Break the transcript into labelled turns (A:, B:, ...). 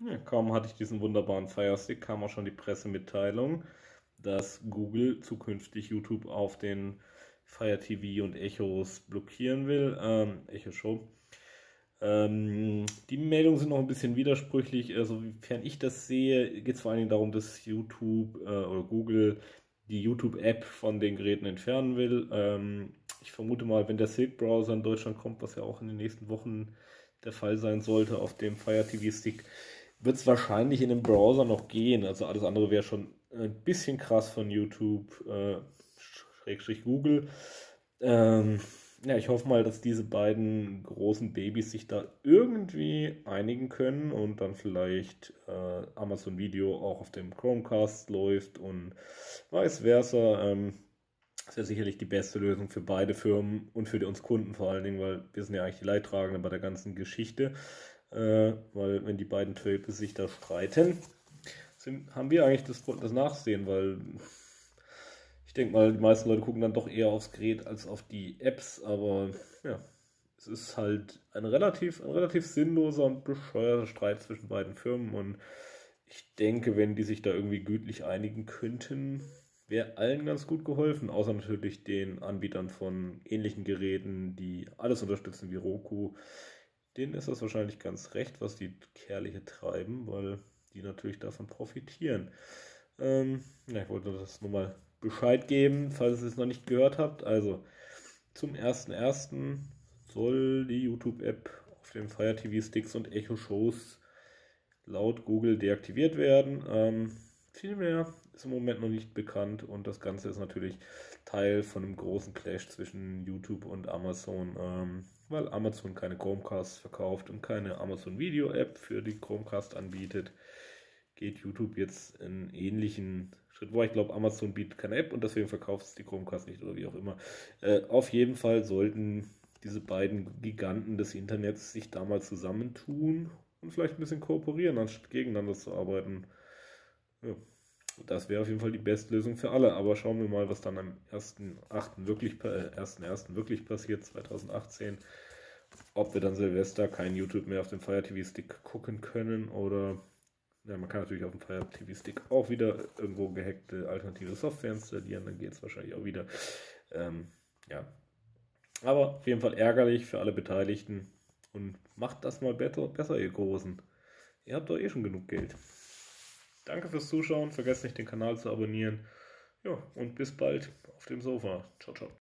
A: Ja, kaum hatte ich diesen wunderbaren Firestick, kam auch schon die Pressemitteilung, dass Google zukünftig YouTube auf den Fire TV und Echos blockieren will. Ähm, Echo Show. Ähm, die Meldungen sind noch ein bisschen widersprüchlich. Also, wiefern ich das sehe, geht es vor allen Dingen darum, dass YouTube äh, oder Google die YouTube-App von den Geräten entfernen will. Ähm, ich vermute mal, wenn der Silk-Browser in Deutschland kommt, was ja auch in den nächsten Wochen der Fall sein sollte, auf dem Fire TV Stick, wird es wahrscheinlich in dem Browser noch gehen. Also alles andere wäre schon ein bisschen krass von YouTube, äh, Schrägstrich Google. Ähm, ja, ich hoffe mal, dass diese beiden großen Babys sich da irgendwie einigen können und dann vielleicht äh, Amazon Video auch auf dem Chromecast läuft und vice versa. Ähm, das wäre sicherlich die beste Lösung für beide Firmen und für uns Kunden vor allen Dingen, weil wir sind ja eigentlich die Leidtragenden bei der ganzen Geschichte. Äh, weil wenn die beiden Tölpes sich da streiten, sind, haben wir eigentlich das, das Nachsehen, weil ich denke mal, die meisten Leute gucken dann doch eher aufs Gerät als auf die Apps, aber ja, es ist halt ein relativ, ein relativ sinnloser und bescheuerter Streit zwischen beiden Firmen und ich denke, wenn die sich da irgendwie gütlich einigen könnten, wäre allen ganz gut geholfen, außer natürlich den Anbietern von ähnlichen Geräten, die alles unterstützen wie Roku, denen ist das wahrscheinlich ganz recht, was die Kerle hier treiben, weil die natürlich davon profitieren. Ähm, ja, ich wollte das nur mal Bescheid geben, falls ihr es noch nicht gehört habt. Also zum 1.1. soll die YouTube-App auf den Fire TV Sticks und Echo Shows laut Google deaktiviert werden. Ähm, viel mehr ist im Moment noch nicht bekannt und das Ganze ist natürlich Teil von einem großen Clash zwischen YouTube und Amazon. Ähm, weil Amazon keine Chromecast verkauft und keine Amazon Video App für die Chromecast anbietet, geht YouTube jetzt einen ähnlichen Schritt vor. Ich glaube, Amazon bietet keine App und deswegen verkauft es die Chromecast nicht oder wie auch immer. Äh, auf jeden Fall sollten diese beiden Giganten des Internets sich da mal zusammentun und vielleicht ein bisschen kooperieren, anstatt gegeneinander zu arbeiten. Ja, das wäre auf jeden Fall die beste Lösung für alle. Aber schauen wir mal, was dann am 1.8. wirklich, äh, 1.1. wirklich passiert, 2018. Ob wir dann Silvester kein YouTube mehr auf dem Fire TV Stick gucken können oder ja, man kann natürlich auf dem Fire TV Stick auch wieder irgendwo gehackte alternative Software installieren, dann geht es wahrscheinlich auch wieder. Ähm, ja. Aber auf jeden Fall ärgerlich für alle Beteiligten und macht das mal besser, besser ihr Großen. Ihr habt doch eh schon genug Geld. Danke fürs Zuschauen. Vergesst nicht, den Kanal zu abonnieren. Ja, und bis bald auf dem Sofa. Ciao, ciao.